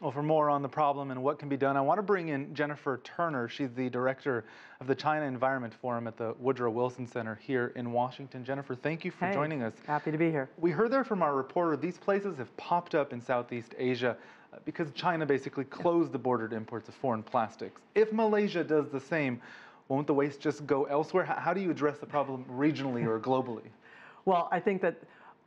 Well, for more on the problem and what can be done, I want to bring in Jennifer Turner. She's the director of the China Environment Forum at the Woodrow Wilson Center here in Washington. Jennifer, thank you for hey, joining us. Happy to be here. We heard there from our reporter these places have popped up in Southeast Asia uh, because China basically closed the border to imports of foreign plastics. If Malaysia does the same, won't the waste just go elsewhere? How do you address the problem regionally or globally? Well, I think that,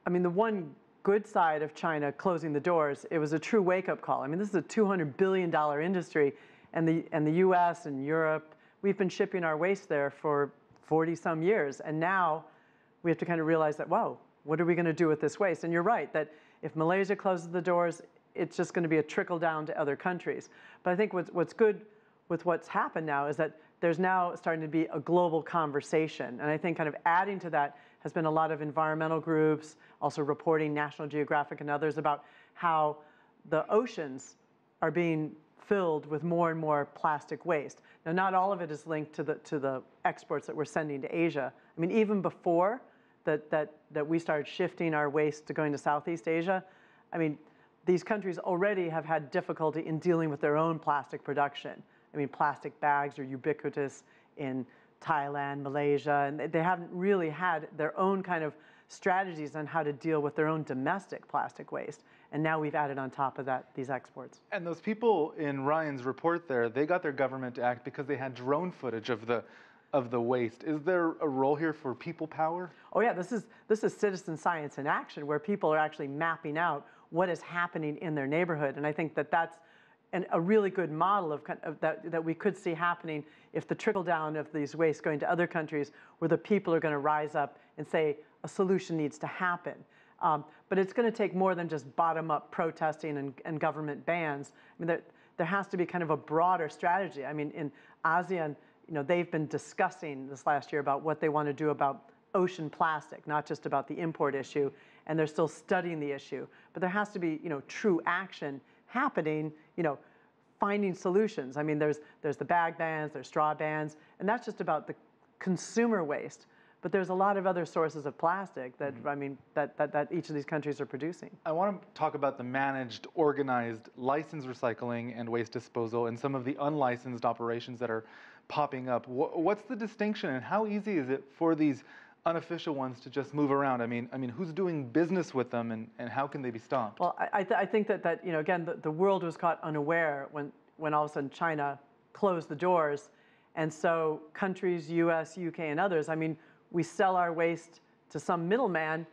I mean, the one good side of China closing the doors, it was a true wake-up call. I mean, this is a $200 billion industry, and the, and the US and Europe, we've been shipping our waste there for 40 some years, and now we have to kind of realize that, whoa, what are we going to do with this waste? And you're right, that if Malaysia closes the doors, it's just going to be a trickle down to other countries. But I think what's, what's good with what's happened now is that there's now starting to be a global conversation. And I think kind of adding to that has been a lot of environmental groups, also reporting National Geographic and others about how the oceans are being filled with more and more plastic waste. Now, not all of it is linked to the, to the exports that we're sending to Asia. I mean, even before that, that, that we started shifting our waste to going to Southeast Asia, I mean, these countries already have had difficulty in dealing with their own plastic production. I mean, plastic bags are ubiquitous in Thailand, Malaysia, and they haven't really had their own kind of strategies on how to deal with their own domestic plastic waste. And now we've added on top of that these exports. And those people in Ryan's report there, they got their government to act because they had drone footage of the of the waste. Is there a role here for people power? Oh yeah, this is this is citizen science in action where people are actually mapping out what is happening in their neighborhood. And I think that that's and a really good model of, of, that, that we could see happening if the trickle down of these wastes going to other countries where the people are going to rise up and say a solution needs to happen. Um, but it's going to take more than just bottom up protesting and, and government bans. I mean, there, there has to be kind of a broader strategy. I mean, in ASEAN, you know, they've been discussing this last year about what they want to do about ocean plastic, not just about the import issue, and they're still studying the issue. But there has to be, you know, true action happening, you know, finding solutions. I mean, there's, there's the bag bans, there's straw bans, and that's just about the consumer waste. But there's a lot of other sources of plastic that, mm-hmm. I mean, that, that, that each of these countries are producing. I want to talk about the managed, organized, licensed recycling and waste disposal and some of the unlicensed operations that are popping up. What's the distinction and how easy is it for these unofficial ones to just move around? I mean, I mean, who's doing business with them, and, and how can they be stopped? Well, I, th I think that, that you know, again, the, the world was caught unaware when, when all of a sudden China closed the doors, and so countries, U.S., U.K., and others. I mean, we sell our waste to some middleman,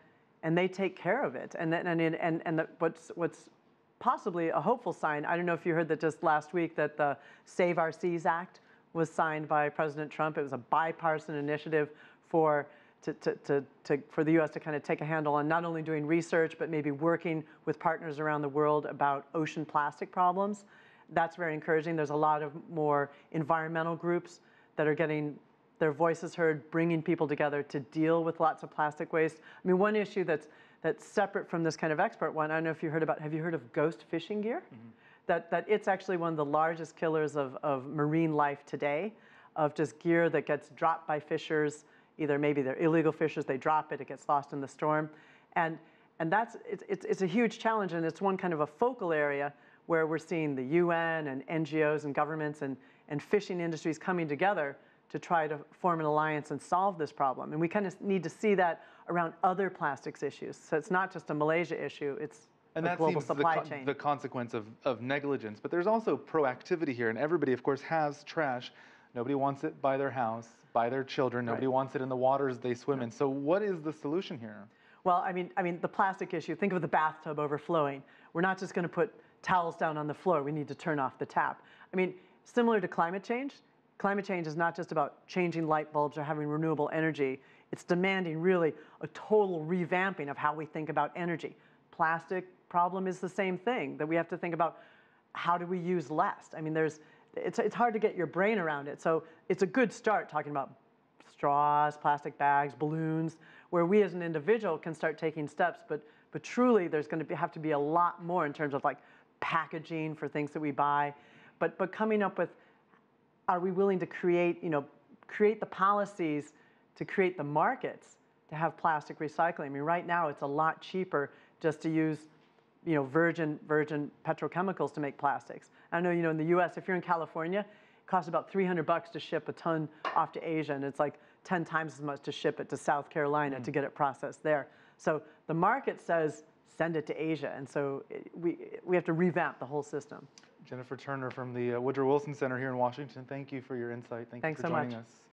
and they take care of it. And then, and and and the, what's what's possibly a hopeful sign. I don't know if you heard that just last week that the Save Our Seas Act was signed by President Trump. It was a bipartisan initiative for to, to, to, to, for the US to kind of take a handle on not only doing research, but maybe working with partners around the world about ocean plastic problems. That's very encouraging. There's a lot of more environmental groups that are getting their voices heard, bringing people together to deal with lots of plastic waste. I mean, one issue that's, that's separate from this kind of expert one, I don't know if you heard about, have you heard of ghost fishing gear? Mm -hmm. That, that it's actually one of the largest killers of, of marine life today, of just gear that gets dropped by fishers, Either maybe they're illegal fishers, they drop it, it gets lost in the storm. And, and that's, it's, it's, it's a huge challenge and it's one kind of a focal area where we're seeing the UN and NGOs and governments and, and fishing industries coming together to try to form an alliance and solve this problem. And we kind of need to see that around other plastics issues. So it's not just a Malaysia issue, it's and that global seems supply the, chain. the consequence of, of negligence. But there's also proactivity here, and everybody, of course, has trash. Nobody wants it by their house, by their children. Nobody right. wants it in the waters they swim in. So what is the solution here? Well, I mean, I mean, the plastic issue, think of the bathtub overflowing. We're not just going to put towels down on the floor. We need to turn off the tap. I mean, similar to climate change, climate change is not just about changing light bulbs or having renewable energy. It's demanding really a total revamping of how we think about energy. Plastic problem is the same thing, that we have to think about how do we use less? I mean, there's, it's, it's hard to get your brain around it. So it's a good start talking about straws, plastic bags, balloons, where we as an individual can start taking steps. But, but truly, there's going to be, have to be a lot more in terms of like packaging for things that we buy. But, but coming up with, are we willing to create, you know, create the policies to create the markets to have plastic recycling? I mean, right now it's a lot cheaper just to use you know, virgin virgin petrochemicals to make plastics. I know, you know, in the U.S., if you're in California, it costs about 300 bucks to ship a ton off to Asia, and it's like 10 times as much to ship it to South Carolina to get it processed there. So the market says send it to Asia, and so it, we we have to revamp the whole system. Jennifer Turner from the uh, Woodrow Wilson Center here in Washington. Thank you for your insight. Thank Thanks you for so joining much. us.